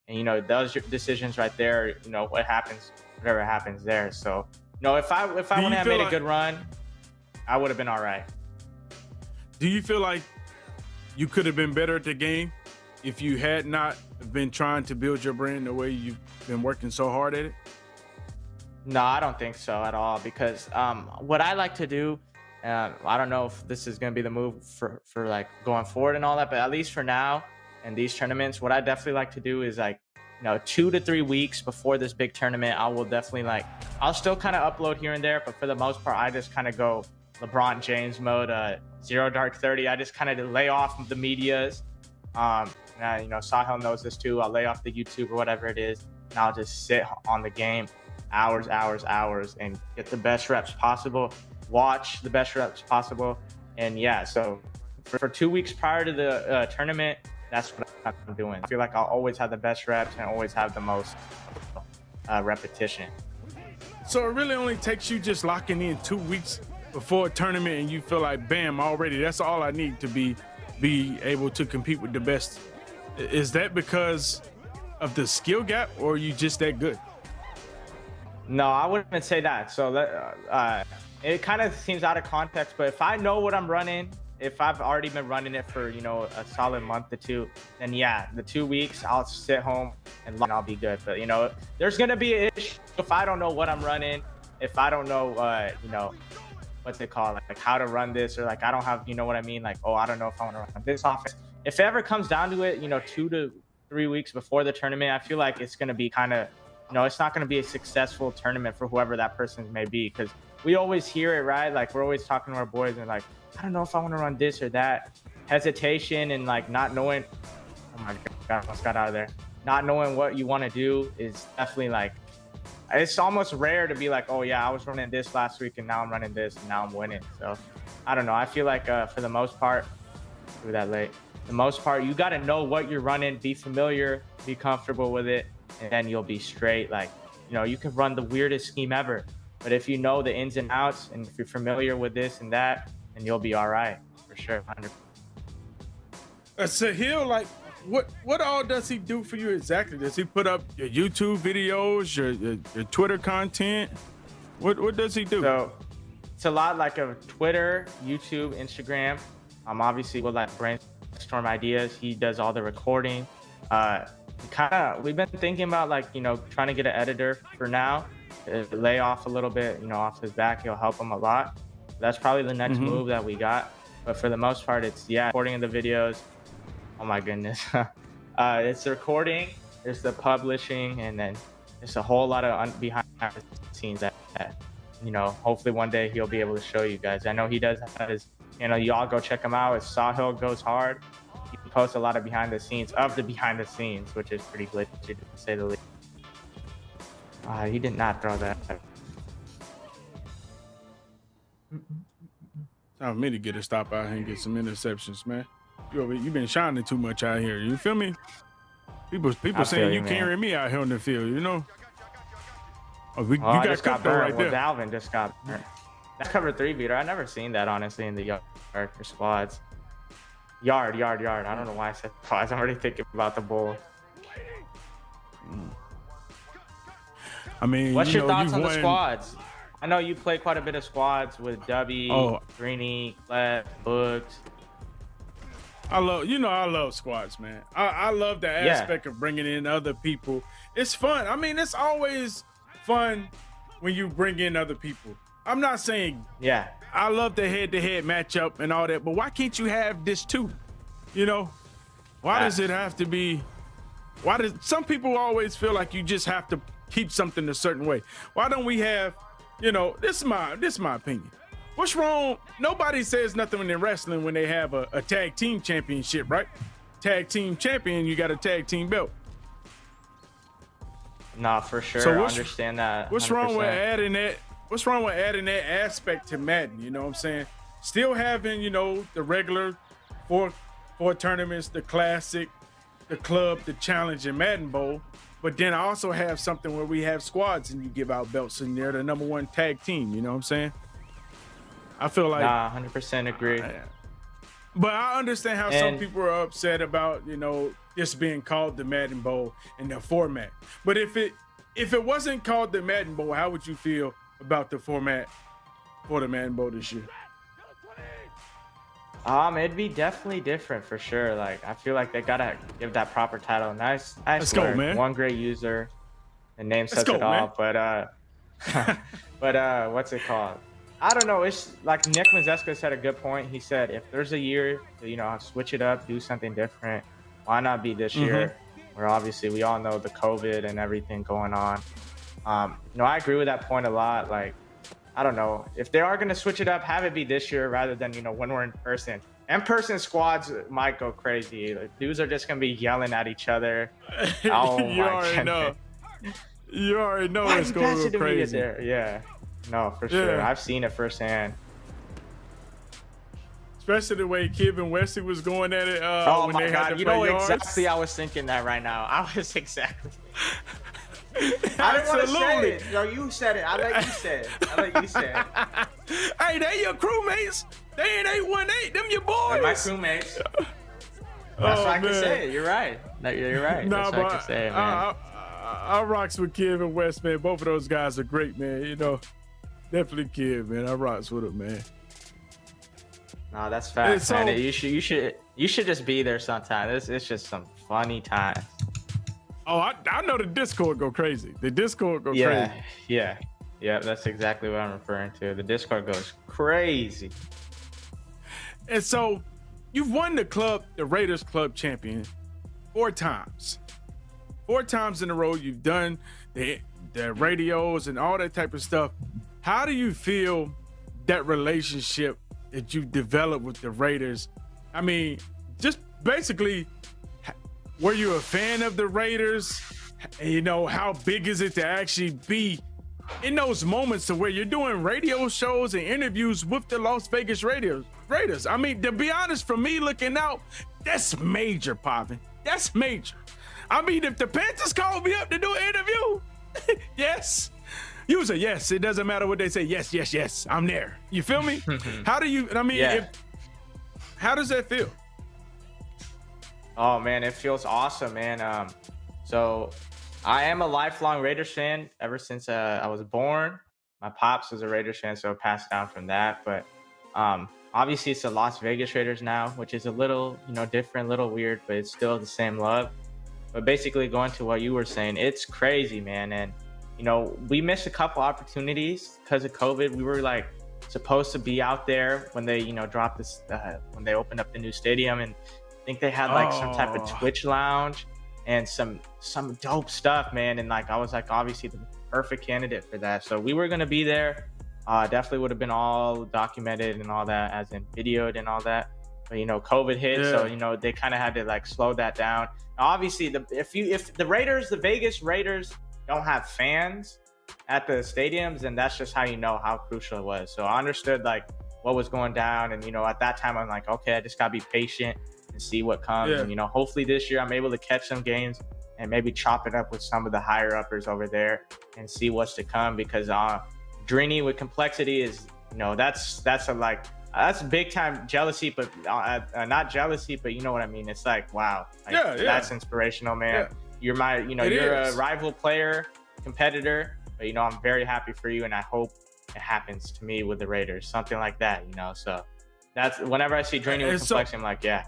and you know those decisions right there. You know what happens, whatever happens there. So you know if I if I would have made like, a good run, I would have been all right. Do you feel like you could have been better at the game if you had not been trying to build your brand the way you've been working so hard at it? No, I don't think so at all. Because um, what I like to do, uh, I don't know if this is going to be the move for for like going forward and all that, but at least for now in these tournaments, what I definitely like to do is like you know two to three weeks before this big tournament, I will definitely like I'll still kind of upload here and there, but for the most part, I just kind of go LeBron James mode, uh, zero dark thirty. I just kind of lay off the medias um, and, you know, Sahil knows this too. I'll lay off the YouTube or whatever it is, and I'll just sit on the game hours, hours, hours, and get the best reps possible. Watch the best reps possible, and yeah. So for, for two weeks prior to the uh, tournament, that's what I'm doing. I feel like I'll always have the best reps and always have the most uh, repetition. So it really only takes you just locking in two weeks before a tournament, and you feel like, bam, already. That's all I need to be be able to compete with the best. Is that because of the skill gap, or are you just that good? No, I wouldn't say that. So that uh, it kind of seems out of context. But if I know what I'm running, if I've already been running it for you know a solid month or two, then yeah, the two weeks I'll sit home and I'll be good. But you know, there's gonna be an issue if I don't know what I'm running, if I don't know, uh, you know, what's it called, like, like how to run this, or like I don't have, you know what I mean? Like, oh, I don't know if I want to run this offense. If it ever comes down to it, you know, two to three weeks before the tournament, I feel like it's going to be kind of you know, it's not going to be a successful tournament for whoever that person may be. Because we always hear it, right? Like we're always talking to our boys and like, I don't know if I want to run this or that. Hesitation and like not knowing. Oh my god, almost got out of there. Not knowing what you want to do is definitely like. It's almost rare to be like, oh yeah, I was running this last week and now I'm running this and now I'm winning. So, I don't know. I feel like uh, for the most part, do that late. The most part, you got to know what you're running, be familiar, be comfortable with it, and then you'll be straight. Like, you know, you can run the weirdest scheme ever, but if you know the ins and outs and if you're familiar with this and that, then you'll be all right for sure. 100 Uh, Sahil, like, what what all does he do for you exactly? Does he put up your YouTube videos, your your, your Twitter content? What what does he do? So it's a lot like a Twitter, YouTube, Instagram. I'm um, obviously we'll like brainstorm ideas. He does all the recording. Uh, kind of we've been thinking about like you know trying to get an editor for now, uh, lay off a little bit, you know, off his back. He'll help him a lot. That's probably the next Mhm. move that we got. But for the most part, it's yeah, recording of the videos. Oh my goodness, (laughs) uh, it's the recording, it's the publishing, and then it's a whole lot of un- behind the scenes that, that you know. Hopefully one day he'll be able to show you guys. I know he does have his. You know, y'all go check him out. It's Sahil goes hard. He posts a lot of behind the scenes of the behind the scenes, which is pretty glitchy to say the least. Uh, he did not throw that. Time for me to get a stop out here and get some interceptions, man. You over, you been shining too much out here. You feel me? People people I saying you you, carrying me out here on the field. You know. Oh, we, Oh, I you got just got burnt. right well, there. Dalvin just got burnt. (laughs) That covered three beater. I never seen that honestly in the yard for squads. Yard, yard, yard. I don't know why I said squads. I'm already thinking about the bull. I mean, What's you your know, thoughts on the squads? I know you play quite a bit of squads with Dubby, Oh. Greeny, Clef, Books. I love, you know, I love squads, man. I, I love the Yeah. aspect of bringing in other people. It's fun. I mean, it's always fun when you bring in other people. I'm not saying Yeah, I love the head-to-head matchup and all that, but why can't you have this too? You know, why does it have to be? Why does some people always feel like you just have to keep something a certain way? Why don't we have? You know, this is my this is my opinion. What's wrong? Nobody says nothing in wrestling when they have a, a tag team championship, right? Tag team champion, you got a tag team belt. nah, for sure. So I understand that. What's wrong with adding that? What's wrong with adding that aspect to Madden? You know what I'm saying? Still having, you know, the regular four four tournaments, the classic, the club, the challenge, and Madden Bowl. But then I also have something where we have squads and you give out belts and they're the number one tag team. You know what I'm saying? I feel like Nah, 100% agree. but I understand how some people are upset about, you know, this being called the Madden Bowl in the format. But if it if it wasn't called the Madden Bowl, how would you feel about the format for the Madden Bowl this year? Um, it'd be definitely different for sure. Like, I feel like they gotta give that proper title. Nice, nice Let's go, man. One great user. The name Let's says go, it all. man. But uh, (laughs) but uh, what's it called? I don't know. It's like Nick Mazeska said a good point. He said if there's a year, to, you know, switch it up, do something different. Why not be this year? Mm-hmm. Where obviously we all know the COVID and everything going on. Um, you know, I agree with that point a lot. Like, I don't know if they are going to switch it up, have it be this year rather than you know when we're in person. In person squads might go crazy. Like, dudes are just going to be yelling at each other. (laughs) Oh you already know. You already know Why it's going to go crazy. there? Yeah. No, for sure. Yeah. I've seen it firsthand. Especially the way Kib and Wesley was going at it uh, Oh when my they had god, you know exactly I was thinking that right now. (laughs) I was exactly. (laughs) I didn't want to say Absolutely. it. No, you said it. I let you say it. I let you say it. (laughs) hey, they your crewmates. They ain't 818. Them your boys. They're my crewmates. (laughs) That's Oh, what I can say it. You're right. You're right. Nah, That's what I can say, it, man. I, I, I rocks with Kid and West, man. Both of those guys are great, man. You know, definitely Kid, man. I rocks with him, man. No, that's facts, so- man. You should, you should, you should just be there sometime. It's, it's just some funny times. Oh, I, I know the Discord go crazy. The Discord go Yeah, crazy. yeah, yeah. That's exactly what I'm referring to. The Discord goes crazy. And so, you've won the club, the Raiders Club champion, four times. four times in a row you've done the the radios and all that type of stuff. How do you feel that relationship that you developed with the Raiders? I mean, just basically, were you a fan of the Raiders? You know, how big is it to actually be in those moments to where you're doing radio shows and interviews with the Las Vegas Raiders? Raiders. I mean, to be honest, for me looking out, that's major, Pavan. That's major. I mean, if the Panthers called me up to do an interview, (laughs) yes. You say yes. It doesn't matter what they say. Yes, yes, yes. I'm there. You feel me? (laughs) how do you? I mean, yeah. if, how does that feel? Oh man, it feels awesome, man. Um, so I am a lifelong Raiders fan ever since uh, I was born. My pops was a Raiders fan, so passed down from that. But um, obviously, it's the Las Vegas Raiders now, which is a little, you know, different, a little weird, but it's still the same love. But basically, going to what you were saying, it's crazy, man. And you know, we missed a couple opportunities because of COVID. We were like supposed to be out there when they, you know, dropped this, uh, when they opened up the new stadium, and I think they had like oh. some type of oh. Twitch lounge and some some dope stuff, man. And like I was like obviously the perfect candidate for that. So we were gonna be there. Uh, definitely would have been all documented and all that, as in videoed and all that. But you know, COVID hit, yeah. so you know they kind of had to like slow that down. Obviously, the if you if the Raiders, the Vegas Raiders, don't have fans at the stadiums, and that's just how you know how crucial it was. So I understood like what was going down, and you know at that time I'm like, okay, I just gotta be patient and see what comes. Yeah. And you know, hopefully this year I'm able to catch some games and maybe chop it up with some of the higher uppers over there and see what's to come because uh Drini with complexity is you know that's that's a like that's big time jealousy but uh, uh, not jealousy but you know what I mean it's like wow like, yeah, yeah. that's inspirational man yeah. you're my you know it you're is. a rival player competitor but you know I'm very happy for you and I hope it happens to me with the Raiders something like that you know so that's whenever I see Drini with complexity so, I'm like yeah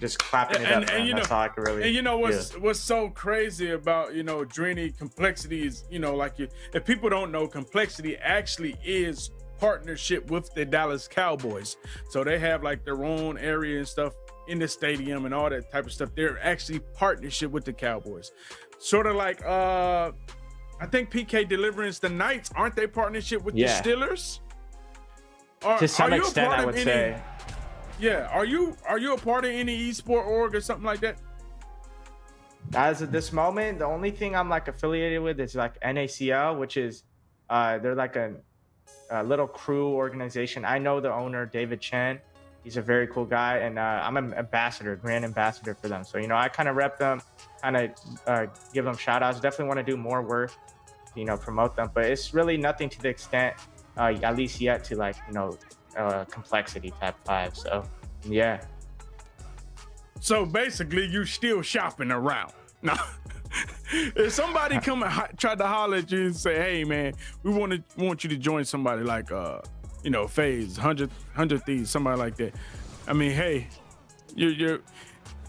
just clapping it and, up. And, you That's know, all I can really. And you know what's do. what's so crazy about you know Drini complexity is you know like you, if people don't know complexity actually is partnership with the Dallas Cowboys. So they have like their own area and stuff in the stadium and all that type of stuff. They're actually partnership with the Cowboys. Sort of like uh I think PK Deliverance the Knights aren't they partnership with yeah. the Steelers? Or, to some extent, I would any, say. Yeah, are you are you a part of any esport org or something like that? As of this moment, the only thing I'm like affiliated with is like NACL, which is uh, they're like a, a little crew organization. I know the owner, David Chen. He's a very cool guy, and uh, I'm an ambassador, grand ambassador for them. So you know, I kind of rep them, kind of uh, give them shout outs. Definitely want to do more work, you know, promote them. But it's really nothing to the extent, uh, at least yet, to like you know uh, complexity type five. So yeah. So basically, you still shopping around. (laughs) Now, if somebody come and ho- try to holler at you and say, "Hey, man, we want to want you to join somebody like, uh, you know, FaZe, hundred, hundred thieves, somebody like that," I mean, hey, you're, you're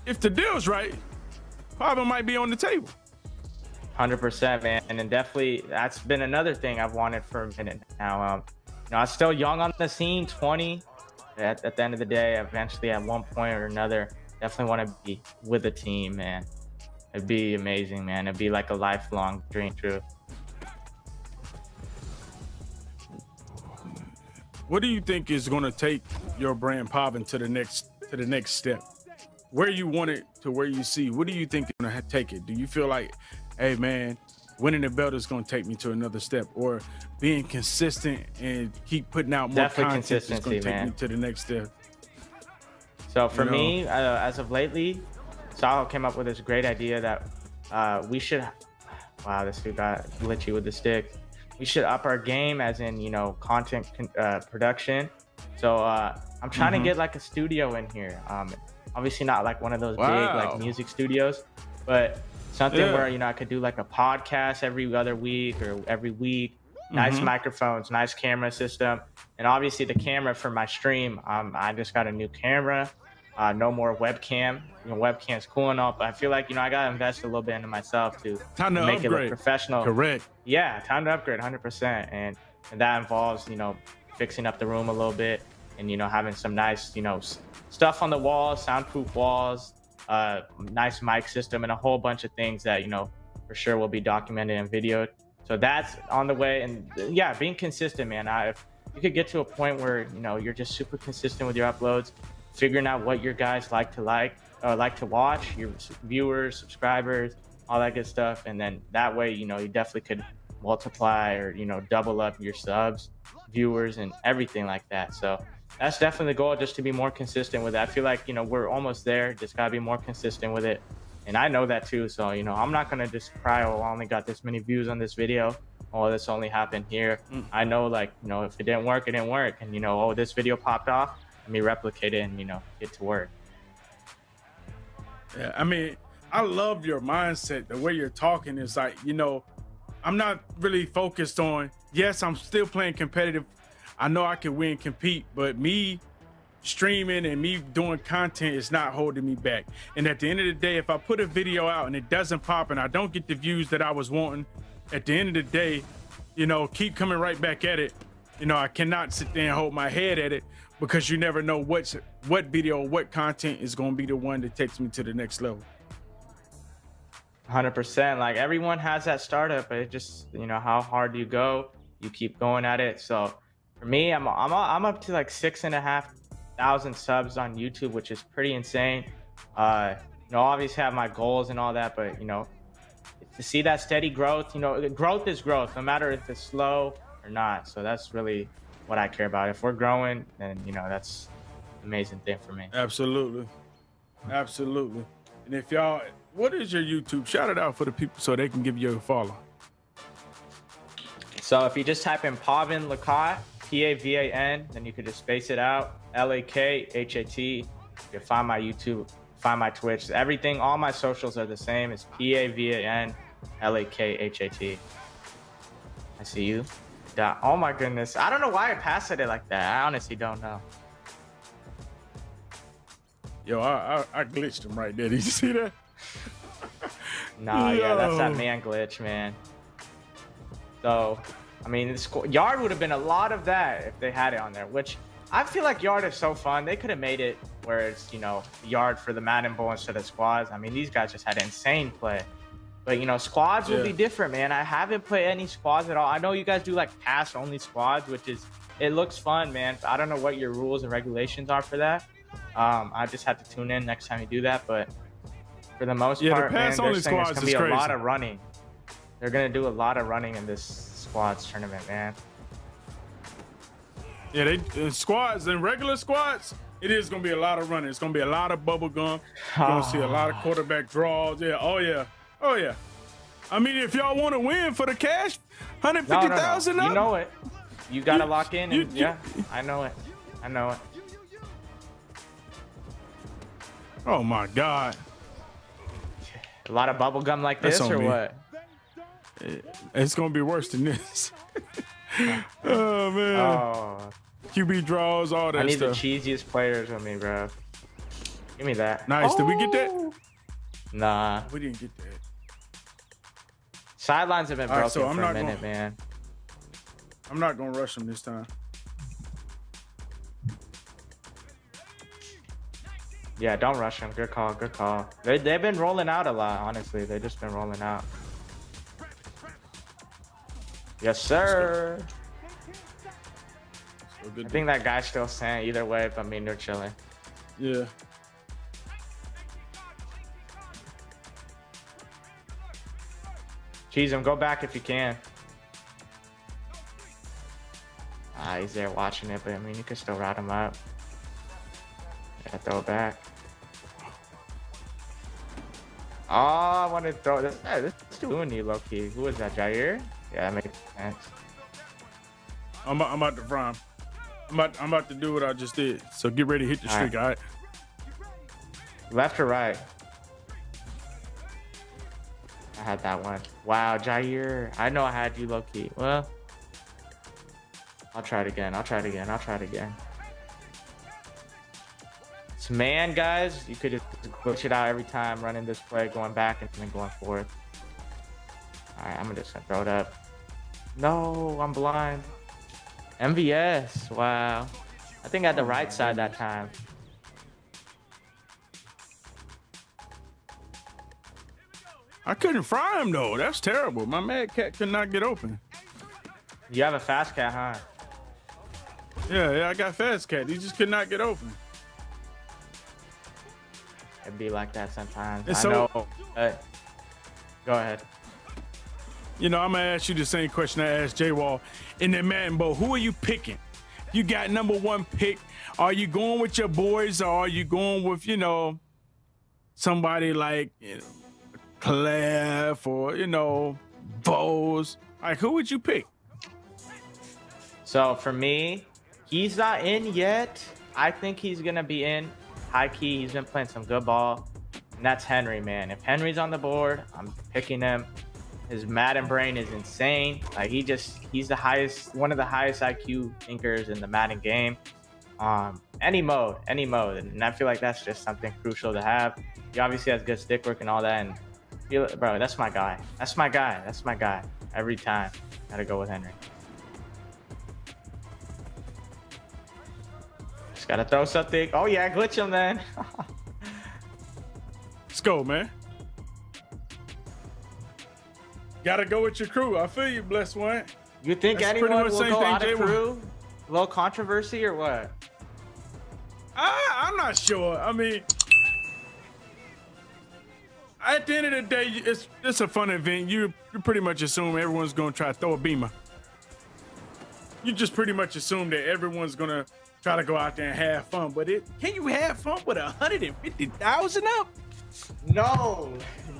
if the deal's right, probably might be on the table. Hundred percent, man, and then definitely that's been another thing I've wanted for a minute now. Um, you know, I'm still young on the scene, 20. At, at the end of the day, eventually at one point or another, definitely want to be with a team, man. It'd be amazing, man. It'd be like a lifelong dream true. What do you think is going to take your brand Pavan to the next to the next step? Where you want it to where you see? What do you think going to take it? Do you feel like, hey man, winning the belt is going to take me to another step, or being consistent and keep putting out more Definitely content is going to take man. me to the next step. So for you know? me, uh, as of lately, Sahil came up with this great idea that uh, we should. Wow, this dude got glitchy with the stick. We should up our game, as in you know content uh, production. So uh, I'm trying mm-hmm. to get like a studio in here. Um, obviously not like one of those wow. big like music studios, but something yeah. where you know I could do like a podcast every other week or every week. Nice mm-hmm. microphones, nice camera system, and obviously the camera for my stream. Um, I just got a new camera. Uh, no more webcam. You know, webcam's cool and all, but I feel like you know I gotta invest a little bit into myself to, to make upgrade. it look professional. Correct. Yeah, time to upgrade, hundred percent, and and that involves you know fixing up the room a little bit and you know having some nice you know stuff on the walls, soundproof walls, uh, nice mic system, and a whole bunch of things that you know for sure will be documented and videoed. So that's on the way, and yeah, being consistent, man. I, if you could get to a point where you know you're just super consistent with your uploads, figuring out what your guys like to like, or like to watch, your viewers, subscribers, all that good stuff, and then that way, you know, you definitely could multiply or you know double up your subs, viewers, and everything like that. So that's definitely the goal, just to be more consistent with it. I feel like you know we're almost there. Just gotta be more consistent with it, and I know that too. So you know I'm not gonna just cry. Oh, I only got this many views on this video. Oh, this only happened here. Mm. I know like you know if it didn't work, it didn't work, and you know oh this video popped off. Let me replicate it and you know get to work. Yeah, I mean, I love your mindset. The way you're talking is like, you know, I'm not really focused on, yes, I'm still playing competitive. I know I can win, compete, but me streaming and me doing content is not holding me back. And at the end of the day, if I put a video out and it doesn't pop and I don't get the views that I was wanting, at the end of the day, you know, keep coming right back at it. You know, I cannot sit there and hold my head at it because you never know what what video, or what content is going to be the one that takes me to the next level. 100% like everyone has that startup but it just you know how hard you go you keep going at it so for me i'm i'm, I'm up to like six and a half thousand subs on youtube which is pretty insane. Uh you know obviously have my goals and all that but you know to see that steady growth you know growth is growth no matter if it's slow or not. So that's really what i care about. If we're growing then you know that's amazing thing for me. Absolutely. Absolutely. And if y'all what is your YouTube? Shout it out for the people so they can give you a follow. So if you just type in Pavan Lakhat, P-A-V-A-N, then you could just space it out, L-A-K-H-A-T. You can find my YouTube, find my Twitch. Everything, all my socials are the same. It's P-A-V-A-N, L-A-K-H-A-T. I see you. Oh my goodness. I don't know why I passed it like that. I honestly don't know. Yo, I, I, I glitched him right there. (laughs) Did you see that? nah, Yo. yeah, that's that man glitch, man. So, I mean, Yard would have been a lot of that if they had it on there, which I feel like Yard is so fun. They could have made it where it's, you know, Yard for the Madden Bowl instead of squads. I mean, these guys just had insane play. But, you know, squads yeah. will be different, man. I haven't played any squads at all. I know you guys do, like, pass-only squads, which is, it looks fun, man. I don't know what your rules and regulations are for that. Um, I just have to tune in next time you do that, but for the most yeah, part, the pass man, only saying there's gonna be a lot of running. They're gonna do a lot of running in this squads tournament, man. Yeah, they uh, squads and regular squads. It is gonna be a lot of running. It's gonna be a lot of bubble gum. You're gonna see a lot of (sighs) quarterback draws. Yeah. Oh yeah. Oh yeah. I mean, if y'all want to win for the cash, hundred fifty thousand. No, no, no. You know it. You gotta you, lock in. And, you, yeah, I know it. I know it. Oh my god. A lot of bubble gum like this or me. what? Eh, it's gonna be worse than this. (laughs) oh man. Oh. QB draws, all that. I need stuff. the cheesiest players with me, bro. Give me that. Nice. Oh. Did we get that? Oh. Nah. We didn't get that. Sidelines have been broken right, so for a minute, gonna, man. I'm not gonna rush them this time. Yeah, don't rush him. Good call. Good call. They, they've been rolling out a lot, honestly. They've just been rolling out. Yes, sir. I think that guy's still saying either way, but I mean, they're chilling. Yeah. Cheese him. Go back if you can. Ah, he's there watching it, but I mean, you can still route him up. Yeah, throw it back. Oh, I want to throw this. Yeah, this is doing you low key. Who is that, Jair? Yeah, that makes sense. I'm, I'm about to prime. I'm about, I'm about to do what I just did. So get ready to hit the all streak, right. all right? Left or right? I had that one. Wow, Jair. I know I had you low key. Well, I'll try it again. I'll try it again. I'll try it again. It's man, guys. You could just glitch it out every time, running this play, going back, and then going forth. All right, I'm just gonna throw it up. No, I'm blind. MVS. Wow. I think I had the right side that time. I couldn't fry him though. That's terrible. My mad cat could not get open. You have a fast cat, huh? Yeah, yeah, I got fast cat. He just could not get open. It'd be like that sometimes. And I so- know. but- go ahead. You know, I'm gonna ask you the same question I asked J Wall in the Madden Bowl. Who are you picking? You got number one pick. Are you going with your boys or are you going with, you know, somebody like you know, or, you know, Bose? Like who would you pick? So for me, he's not in yet. I think he's gonna be in. High key, he's been playing some good ball, and that's Henry, man. If Henry's on the board, I'm picking him. His Madden brain is insane. Like he just, he's the highest, one of the highest IQ thinkers in the Madden game. Um, any mode, any mode, and I feel like that's just something crucial to have. He obviously has good stick work and all that, and feel, bro, that's my guy. That's my guy. That's my guy. Every time, gotta go with Henry. Just gotta throw something. Oh yeah, glitch him then. (laughs) Let's go, man. Gotta go with your crew. I feel you, blessed one. you think That's pretty anyone much will same go thing out Jay of wa- crew? Low controversy or what? I, I'm not sure. I mean, at the end of the day, it's it's a fun event. You you pretty much assume everyone's gonna try to throw a beamer. You just pretty much assume that everyone's gonna try to go out there and have fun. But it can you have fun with a hundred and fifty thousand up? No,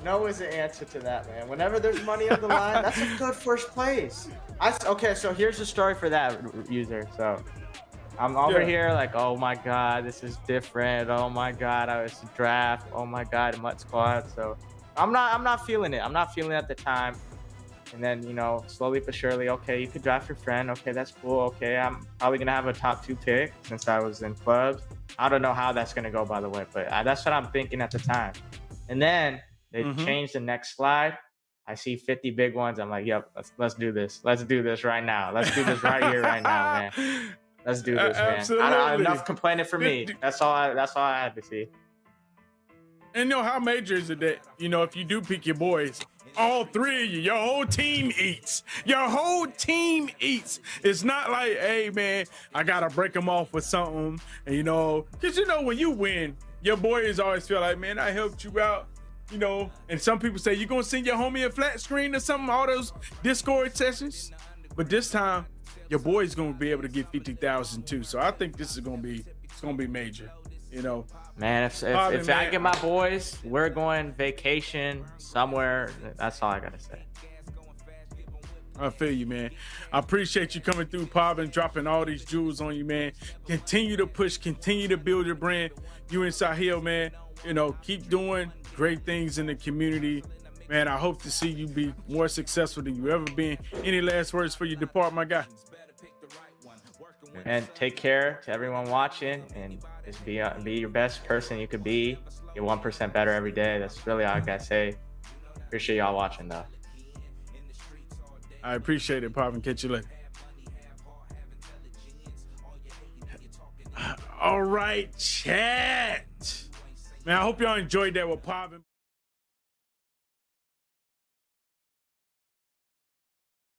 no is the answer to that, man. Whenever there's money on the line, that's a good first place. I okay, so here's the story for that user. So I'm over Yeah. here like, oh my god, this is different. Oh my god, I was draft. Oh my god, Mutt Squad. So I'm not, I'm not feeling it. I'm not feeling it at the time. And then you know, slowly but surely, okay, you could draft your friend. Okay, that's cool. Okay, I'm probably gonna have a top two pick since I was in clubs. I don't know how that's gonna go, by the way, but uh, that's what I'm thinking at the time. And then they Mhm. changed the next slide. I see 50 big ones. I'm like, yep, let's let's do this. Let's do this right now. Let's do this right here, right now, man. Let's do (laughs) this, man. I don't, enough complaining for me. That's all. I, that's all I had to see. And you know how major is it that you know if you do pick your boys, all three of you, your whole team eats. Your whole team eats. It's not like, hey man, I gotta break them off with something, and you know, cause you know when you win, your boys always feel like, man, I helped you out. You know, and some people say you're gonna send your homie a flat screen or something, all those Discord sessions. But this time, your boy's gonna be able to get fifty thousand too. So I think this is gonna be it's gonna be major. You know, Man, if if, Bobby, if I get my boys, we're going vacation somewhere. That's all I gotta say. I feel you, man. I appreciate you coming through, Pop, and dropping all these jewels on you, man. Continue to push, continue to build your brand. You and Sahil, man, you know, keep doing great things in the community. Man, I hope to see you be more successful than you ever been. Any last words for you depart, my guy? And take care to everyone watching, and just be uh, be your best person you could be. Get one percent better every day. That's really all I gotta say. Appreciate y'all watching though. I appreciate it, Pop, and catch you later. All right, chat. Man, I hope y'all enjoyed that with Pop.